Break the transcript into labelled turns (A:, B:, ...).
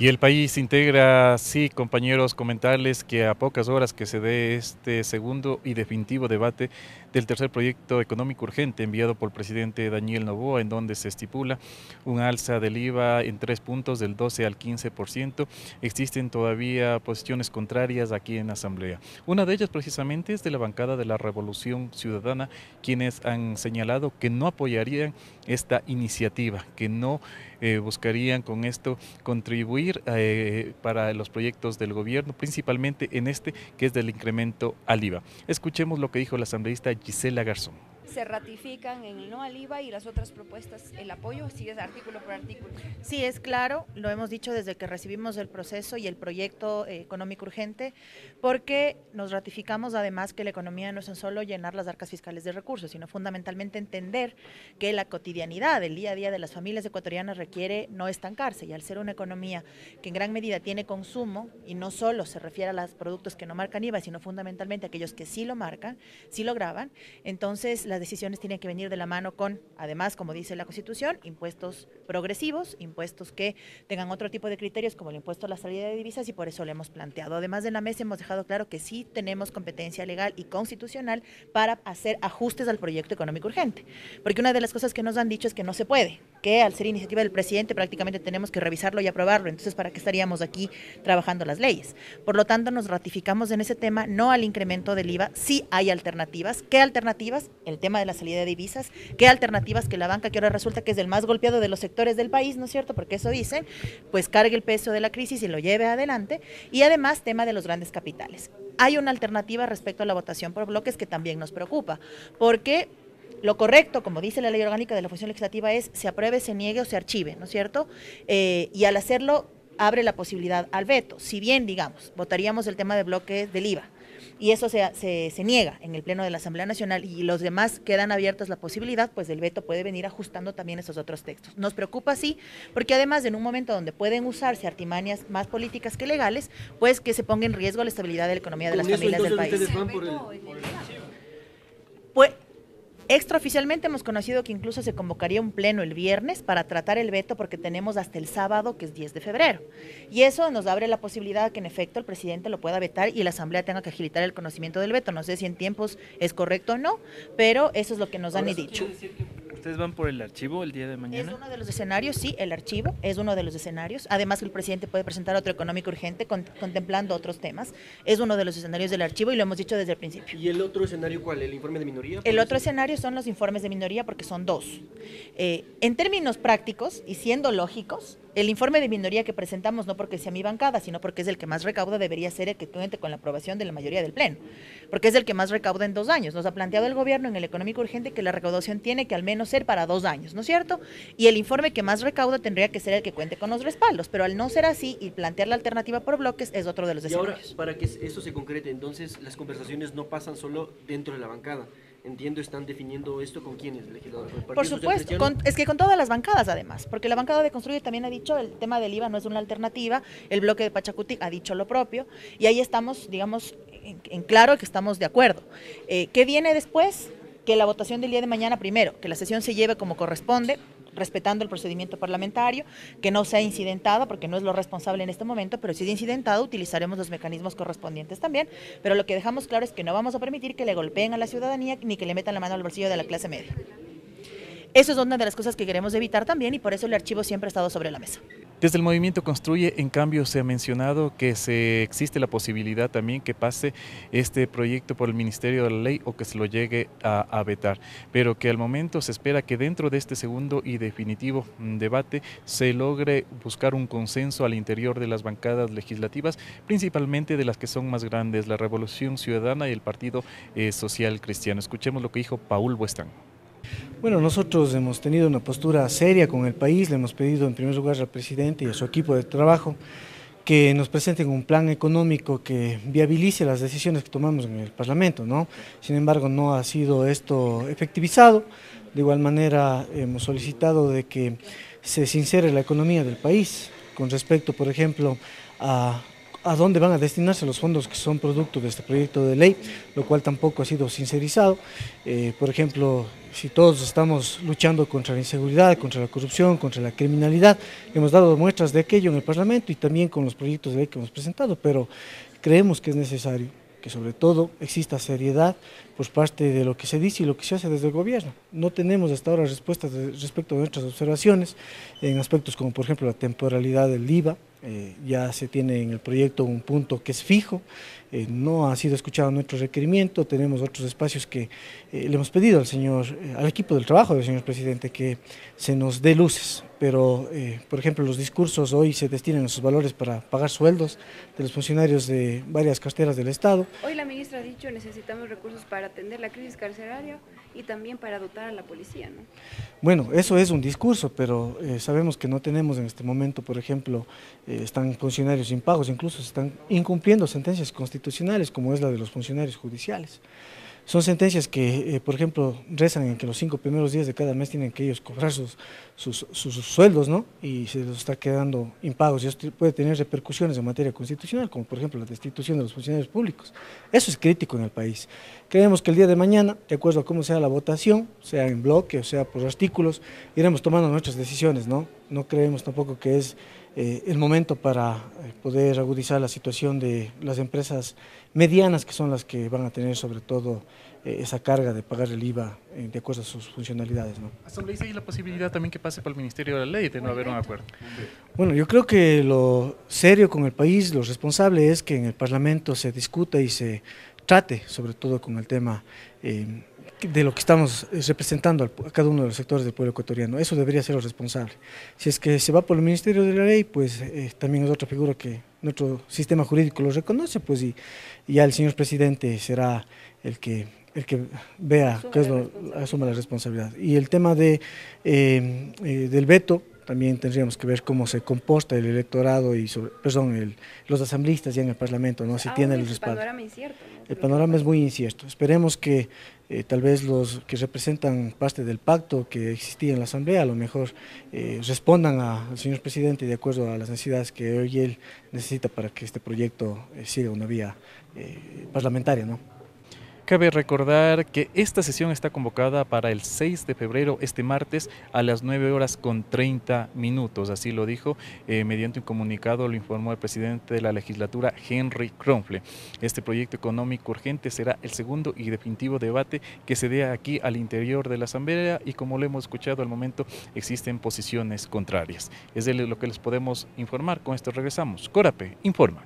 A: Y el país integra, sí, compañeros, comentarles que a pocas horas que se dé este segundo y definitivo debate del tercer proyecto económico urgente enviado por el presidente Daniel Novoa, en donde se estipula un alza del IVA en tres puntos del 12 al 15%. Existen todavía posiciones contrarias aquí en Asamblea. Una de ellas precisamente es de la bancada de la Revolución Ciudadana, quienes han señalado que no apoyarían esta iniciativa, que no eh, buscarían con esto contribuir eh, para los proyectos del gobierno, principalmente en este que es del incremento al IVA. Escuchemos lo que dijo la asambleísta Gisela Garzón
B: se ratifican en el no al IVA y las otras propuestas, el apoyo sigue artículo por artículo.
C: Sí, es claro, lo hemos dicho desde que recibimos el proceso y el proyecto eh, económico urgente, porque nos ratificamos además que la economía no es solo llenar las arcas fiscales de recursos, sino fundamentalmente entender que la cotidianidad, el día a día de las familias ecuatorianas requiere no estancarse y al ser una economía que en gran medida tiene consumo y no solo se refiere a los productos que no marcan IVA, sino fundamentalmente aquellos que sí lo marcan, sí lo graban, entonces las decisiones tienen que venir de la mano con, además, como dice la Constitución, impuestos progresivos, impuestos que tengan otro tipo de criterios como el impuesto a la salida de divisas y por eso lo hemos planteado. Además de la mesa hemos dejado claro que sí tenemos competencia legal y constitucional para hacer ajustes al proyecto económico urgente, porque una de las cosas que nos han dicho es que no se puede, que al ser iniciativa del presidente prácticamente tenemos que revisarlo y aprobarlo, entonces ¿para qué estaríamos aquí trabajando las leyes? Por lo tanto, nos ratificamos en ese tema, no al incremento del IVA, sí hay alternativas. ¿Qué alternativas? El tema de la salida de divisas, qué alternativas que la banca, que ahora resulta que es el más golpeado de los sectores del país, ¿no es cierto? Porque eso dicen, pues cargue el peso de la crisis y lo lleve adelante. Y además, tema de los grandes capitales. Hay una alternativa respecto a la votación por bloques que también nos preocupa, porque lo correcto, como dice la ley orgánica de la función legislativa, es se apruebe, se niegue o se archive, ¿no es cierto? Eh, y al hacerlo abre la posibilidad al veto. Si bien, digamos, votaríamos el tema de bloques del IVA, y eso se, se, niega en el Pleno de la Asamblea Nacional y los demás quedan abiertas la posibilidad, pues el veto puede venir ajustando también esos otros textos. Nos preocupa, sí, porque además en un momento donde pueden usarse artimañas más políticas que legales, pues que se ponga en riesgo la estabilidad de la economía de las familias del país. Pues Extraoficialmente hemos conocido que incluso se convocaría un pleno el viernes para tratar el veto porque tenemos hasta el sábado, que es 10 de febrero. Y eso nos abre la posibilidad de que en efecto el presidente lo pueda vetar y la Asamblea tenga que agilitar el conocimiento del veto. No sé si en tiempos es correcto o no, pero eso es lo que nos han dicho.
D: ¿Ustedes van por el archivo el día de mañana?
C: Es uno de los escenarios, sí, el archivo es uno de los escenarios. Además, el presidente puede presentar otro económico urgente contemplando otros temas. Es uno de los escenarios del archivo y lo hemos dicho desde el principio.
E: ¿Y el otro escenario cuál? ¿El informe de minoría?
C: El otro escenario son los informes de minoría porque son dos. Eh, en términos prácticos y siendo lógicos, el informe de minoría que presentamos, no porque sea mi bancada, sino porque es el que más recauda, debería ser el que cuente con la aprobación de la mayoría del Pleno, porque es el que más recauda en dos años. Nos ha planteado el gobierno en el económico urgente que la recaudación tiene que al menos ser para dos años, ¿no es cierto? Y el informe que más recauda tendría que ser el que cuente con los respaldos, pero al no ser así y plantear la alternativa por bloques es otro de los escenarios.
E: Y ahora, para que eso se concrete, entonces las conversaciones no pasan solo dentro de la bancada, entiendo, están definiendo esto con quiénes, legislador.
C: Por supuesto, es que con todas las bancadas además, porque la bancada de Construye también ha dicho el tema del IVA no es una alternativa, el bloque de Pachacuti ha dicho lo propio, y ahí estamos, digamos, en, claro que estamos de acuerdo. Eh, ¿Qué viene después? Que la votación del día de mañana, primero, que la sesión se lleve como corresponde, respetando el procedimiento parlamentario, que no sea incidentado, porque no es lo responsable en este momento, pero si es incidentado, utilizaremos los mecanismos correspondientes también. Pero lo que dejamos claro es que no vamos a permitir que le golpeen a la ciudadanía ni que le metan la mano al bolsillo de la clase media. Eso es una de las cosas que queremos evitar también y por eso el archivo siempre ha estado sobre la mesa.
A: Desde el movimiento Construye, en cambio, se ha mencionado que se existe la posibilidad también que pase este proyecto por el Ministerio de la Ley o que se lo llegue a, vetar, pero que al momento se espera que dentro de este segundo y definitivo mm, debate se logre buscar un consenso al interior de las bancadas legislativas, principalmente de las que son más grandes, la Revolución Ciudadana y el Partido eh, Social Cristiano. Escuchemos lo que dijo Paul Buestán.
F: Bueno, nosotros hemos tenido una postura seria con el país, le hemos pedido en primer lugar al presidente y a su equipo de trabajo que nos presenten un plan económico que viabilice las decisiones que tomamos en el Parlamento, ¿no? Sin embargo, no ha sido esto efectivizado. De igual manera, hemos solicitado de que se sincere la economía del país con respecto, por ejemplo, a a dónde van a destinarse los fondos que son producto de este proyecto de ley, lo cual tampoco ha sido sincerizado. Eh, por ejemplo, si todos estamos luchando contra la inseguridad, contra la corrupción, contra la criminalidad, hemos dado muestras de aquello en el Parlamento y también con los proyectos de ley que hemos presentado, pero creemos que es necesario que sobre todo exista seriedad por parte de lo que se dice y lo que se hace desde el gobierno. No tenemos hasta ahora respuestas respecto a nuestras observaciones en aspectos como por ejemplo la temporalidad del IVA, eh, ya se tiene en el proyecto un punto que es fijo, eh, no ha sido escuchado nuestro requerimiento, tenemos otros espacios que eh, le hemos pedido al señor, al equipo del trabajo del señor presidente que se nos dé luces, pero por ejemplo los discursos hoy se destinan esos valores para pagar sueldos de los funcionarios de varias carteras del Estado.
B: Hoy la ministra ha dicho necesitamos recursos para atender la crisis carceraria y también para dotar a la policía, ¿no?
F: Bueno, eso es un discurso, pero sabemos que no tenemos en este momento, por ejemplo, eh, están funcionarios impagos, incluso se están incumpliendo sentencias constitucionales como es la de los funcionarios judiciales. Son sentencias que, eh, por ejemplo, rezan en que los cinco primeros días de cada mes tienen que ellos cobrar sus, sus, sueldos, ¿no? Y se los está quedando impagos. Y esto puede tener repercusiones en materia constitucional, como por ejemplo la destitución de los funcionarios públicos. Eso es crítico en el país. Creemos que el día de mañana, de acuerdo a cómo sea la votación, sea en bloque o sea por artículos, iremos tomando nuestras decisiones, ¿no? No creemos tampoco que es eh, el momento para eh, poder agudizar la situación de las empresas medianas, que son las que van a tener sobre todo eh, esa carga de pagar el IVA de acuerdo a sus funcionalidades. ¿no?
A: Asambleísta, ¿y la posibilidad también que pase para el Ministerio de la Ley de no haber un acuerdo?
F: Bueno, yo creo que lo serio con el país, lo responsable es que en el Parlamento se discuta y se trate, sobre todo con el tema de lo que estamos eh, representando a cada uno de los sectores del pueblo ecuatoriano. Eso debería ser lo responsable. Si es que se va por el Ministerio de la Ley, pues eh, también es otra figura que nuestro sistema jurídico lo reconoce, pues y, ya el señor presidente será el que el que vea qué es lo, asuma la responsabilidad. Y el tema de, eh, del veto, también tendríamos que ver cómo se composta el electorado y sobre, perdón, los asambleístas ya en el Parlamento, ¿no? si ah, tiene el respaldo. El panorama es muy incierto. Esperemos que eh, tal vez los que representan parte del pacto que existía en la Asamblea a lo mejor eh, respondan al señor presidente de acuerdo a las necesidades que hoy él necesita para que este proyecto eh, siga una vía parlamentaria. ¿no?
A: Cabe recordar que esta sesión está convocada para el 6 de febrero, este martes, a las 9 horas con 30 minutos. Así lo dijo eh, mediante un comunicado, lo informó el presidente de la legislatura, Henry Kronfle. Este proyecto económico urgente será el segundo y definitivo debate que se dé aquí al interior de la Asamblea y como lo hemos escuchado al momento, existen posiciones contrarias. Es de lo que les podemos informar. Con esto regresamos. Corape, informa.